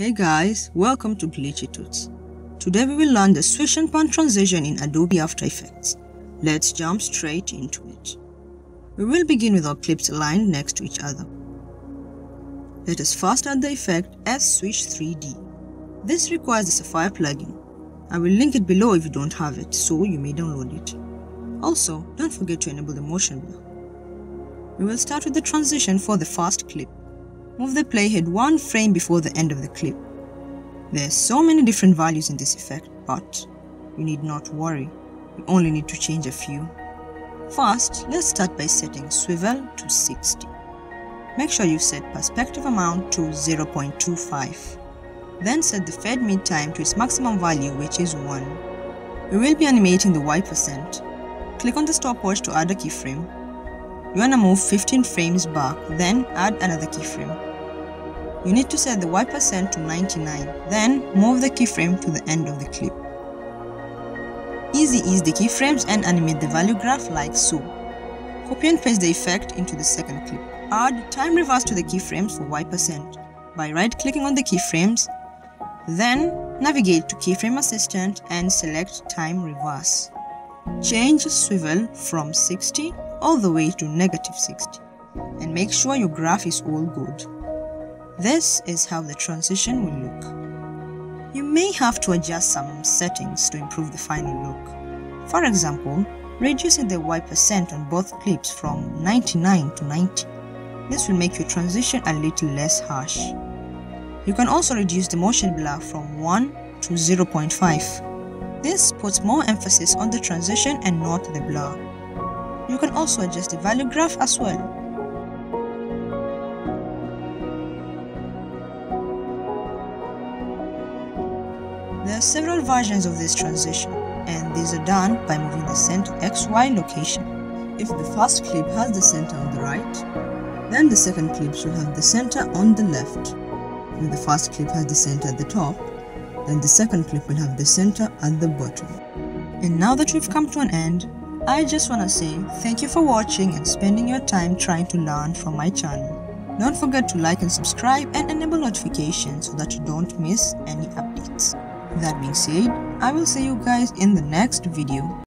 Hey guys, welcome to Glitchey Tuts. Today we will learn the swish and pan transition in Adobe After Effects. Let's jump straight into it. We will begin with our clips aligned next to each other. Let us first add the effect as Swish 3D. This requires the Sapphire plugin. I will link it below if you don't have it, so you may download it. Also, don't forget to enable the motion blur. We will start with the transition for the first clip. Move the playhead one frame before the end of the clip. There are so many different values in this effect, but you need not worry. You only need to change a few. First, let's start by setting swivel to 60. Make sure you set perspective amount to 0.25. Then set the fade mid time to its maximum value which is 1. We will be animating the Y percent. Click on the stopwatch to add a keyframe. You wanna move 15 frames back, then add another keyframe. You need to set the Y percent to 99, then move the keyframe to the end of the clip. Easy ease the keyframes and animate the value graph like so. Copy and paste the effect into the second clip. Add time reverse to the keyframes for Y percent by right-clicking on the keyframes, then navigate to Keyframe Assistant and select Time Reverse. Change swivel from 60 all the way to negative 60 and make sure your graph is all good. This is how the transition will look. You may have to adjust some settings to improve the final look. For example, reducing the Y percent on both clips from 99 to 90. This will make your transition a little less harsh. You can also reduce the motion blur from 1 to 0.5. This puts more emphasis on the transition and not the blur. You can also adjust the value graph as well. There are several versions of this transition, and these are done by moving the center XY location. If the first clip has the center on the right, then the second clip should have the center on the left. If the first clip has the center at the top, then the second clip will have the center at the bottom. And now that we've come to an end, I just wanna say thank you for watching and spending your time trying to learn from my channel. Don't forget to like and subscribe and enable notifications so that you don't miss any updates. That being said, I will see you guys in the next video.